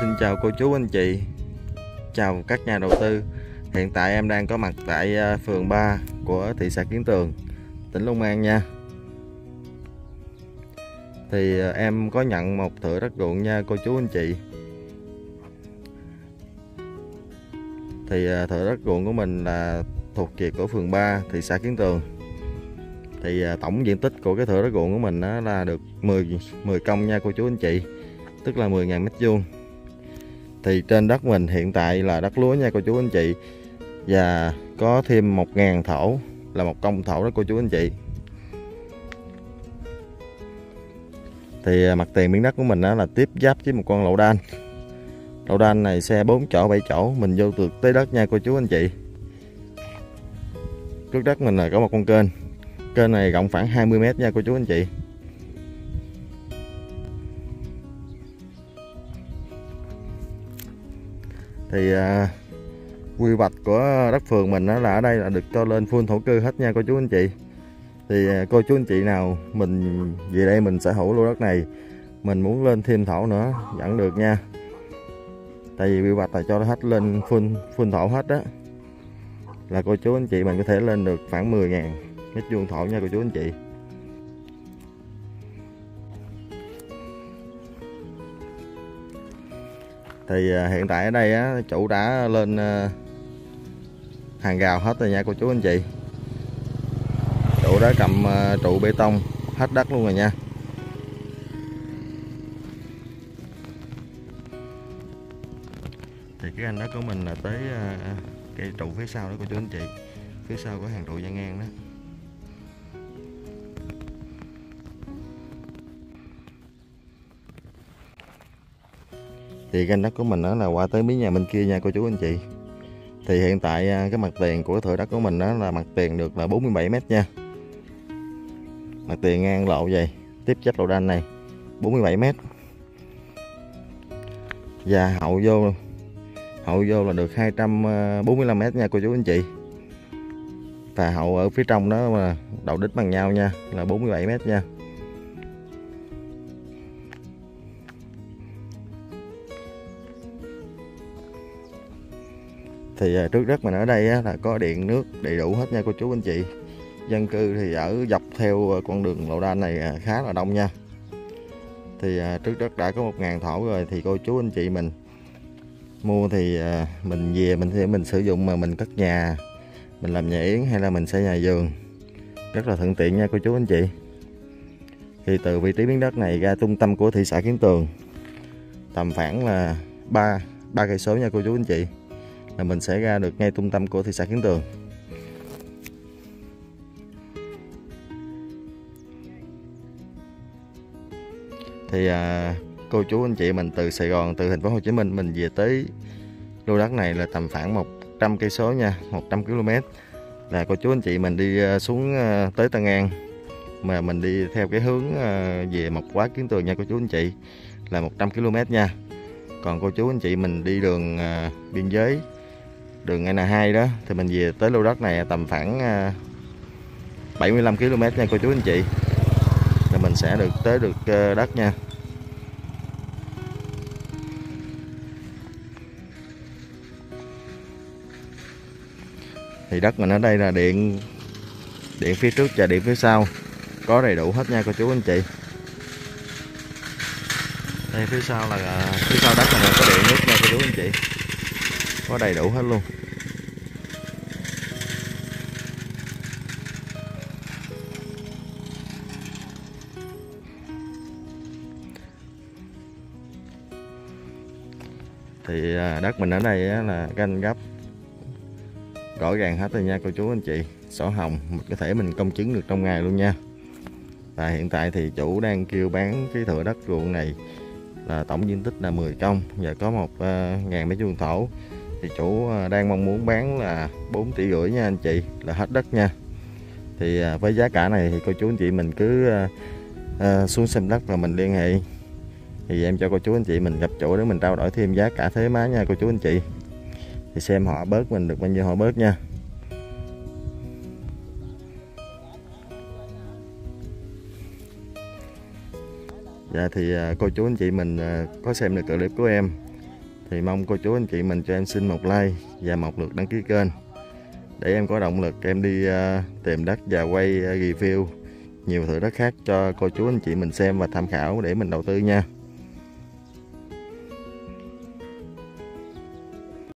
Xin chào cô chú, anh chị. Chào các nhà đầu tư. Hiện tại em đang có mặt tại à, phường 3 của thị xã Kiến Tường, tỉnh Long An nha. Thì à, em có nhận một thửa đất ruộng nha, cô chú, anh chị. Thì à, thửa đất ruộng của mình là thuộc về của phường 3 thị xã Kiến Tường. Thì tổng diện tích của cái thửa đất ruộng của mình đó là được 10 10 công nha, cô chú, anh chị. Tức là 10.000 mét vuông thì trên đất mình hiện tại là đất lúa nha cô chú anh chị. Và có thêm 1.000 thổ, là một công thổ đó cô chú anh chị. Thì à, mặt tiền miếng đất của mình đó là tiếp giáp với một con lậu đan. Lậu đan này xe 4 chỗ 7 chỗ, mình vô được tới đất nha cô chú anh chị. Trước đất mình là có một con kênh. Kênh này rộng khoảng 20 mét nha cô chú anh chị. Thì à, quy hoạch của đất phường mình đó là ở đây là được cho lên full thổ cư hết nha cô chú anh chị. Thì à, cô chú anh chị nào mình về đây mình sở hữu lô đất này mình muốn lên thêm thổ nữa vẫn được nha. Tại vì quy hoạch là cho nó hết lên full full thổ hết đó là cô chú anh chị mình có thể lên được khoảng 10 ngàn mét vuông thổ nha cô chú anh chị. Thì à, hiện tại ở đây á, chủ đã lên à, hàng rào hết rồi nha cô chú anh chị. Chủ đã cầm à, trụ bê tông hết đất luôn rồi nha. Thì cái anh đó của mình là tới cây trụ phía sau đó cô chú anh chị. Phía sau có hàng trụ gian ngang đó. Thì canh đất của mình đó là qua tới miếng nhà bên kia nha, cô chú anh chị. Thì hiện tại à, cái mặt tiền của thửa đất của mình đó là mặt tiền được là 47 mét nha. Mặt tiền ngang lộ vậy, tiếp chất lộ đanh này 47 mét. Và hậu vô hậu vô là được 245 mét nha, cô chú anh chị. Và hậu ở phía trong đó mà đầu đích bằng nhau nha, là 47 mét nha. Thì à, trước đất mình ở đây là có điện, nước đầy đủ hết nha cô chú anh chị. Dân cư thì ở dọc theo à, con đường lộ đan này à, khá là đông nha. Thì trước đất đã có một ngàn thổ rồi thì cô chú anh chị mình mua thì mình về mình sẽ, mình sử dụng mà mình cất nhà, mình làm nhà yến hay là mình xây nhà vườn. Rất là thuận tiện nha cô chú anh chị. Thì từ vị trí miếng đất này ra trung tâm của thị xã Kiến Tường, tầm khoảng là ba ba cây số nha cô chú anh chị là mình sẽ ra được ngay trung tâm của thị xã Kiến Tường. Thì à, cô chú anh chị mình từ Sài Gòn từ thành phố Hồ Chí Minh mình về tới lô đất này là tầm khoảng 100 cây số nha 100 km là cô chú anh chị mình đi à, xuống à, tới Tân An mà mình đi theo cái hướng à, về Mộc Quá Kiến Tường nha cô chú anh chị là 100 km nha. Còn cô chú anh chị mình đi đường biên giới đường N2 đó, thì mình về tới lô đất này tầm khoảng à, 75 km nha cô chú anh chị. Thì mình sẽ được tới được ờ, đất nha. Thì đất mình ở đây là điện điện phía trước và điện phía sau. Có đầy đủ hết nha cô chú anh chị. Đây, phía sau là à, phía sau đất này có điện nước nha cô chú anh chị có đầy đủ hết luôn. Thì à, đất mình ở đây là canh gấp. Rõ ràng hết rồi nha cô chú anh chị. Sổ hồng mình có thể mình công chứng được trong ngày luôn nha. Và hiện tại thì chủ đang kêu bán cái thửa đất ruộng này là tổng diện tích là 10 công. Và có một uh, ngàn mét vuông thổ thì chủ à, đang mong muốn bán là 4 tỷ rưỡi nha anh chị, là hết đất nha. Thì à, với giá cả này thì cô chú anh chị mình cứ à, xuống xem đất và mình liên hệ. Thì em cho cô chú anh chị mình gặp chủ để mình trao đổi thêm giá cả thế má nha cô chú anh chị. Thì xem họ bớt mình được bao nhiêu họ bớt nha. Dạ thì cô chú anh chị mình có xem được clip của em thì mong cô chú anh chị mình cho em xin một like và một lượt đăng ký kênh. Để em có động lực em đi uh, tìm đất và quay uh, review nhiều thử đất khác cho cô chú anh chị mình xem và tham khảo để mình đầu tư nha.